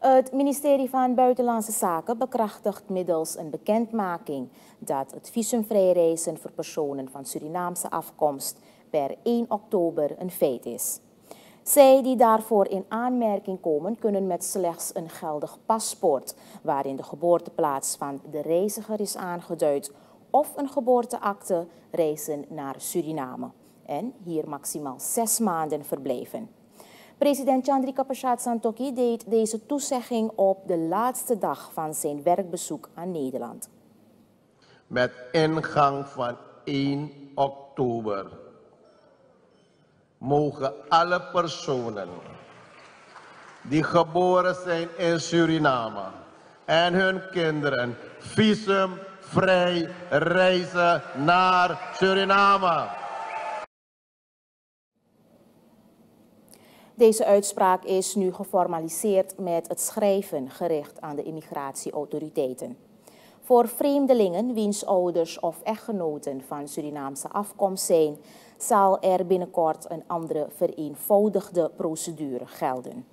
Het ministerie van Buitenlandse Zaken bekrachtigt middels een bekendmaking dat het visumvrij reizen voor personen van Surinaamse afkomst per 1 oktober een feit is. Zij die daarvoor in aanmerking komen, kunnen met slechts een geldig paspoort, waarin de geboorteplaats van de reiziger is aangeduid, of een geboorteakte reizen naar Suriname en hier maximaal zes maanden verblijven. President Chandrika Prasad Santokhi deed deze toezegging op de laatste dag van zijn werkbezoek aan Nederland. Met ingang van 1 oktober mogen alle personen die geboren zijn in Suriname en hun kinderen visumvrij reizen naar Suriname. Deze uitspraak is nu geformaliseerd met het schrijven gericht aan de immigratieautoriteiten. Voor vreemdelingen wiens ouders of echtgenoten van Surinaamse afkomst zijn, zal er binnenkort een andere vereenvoudigde procedure gelden.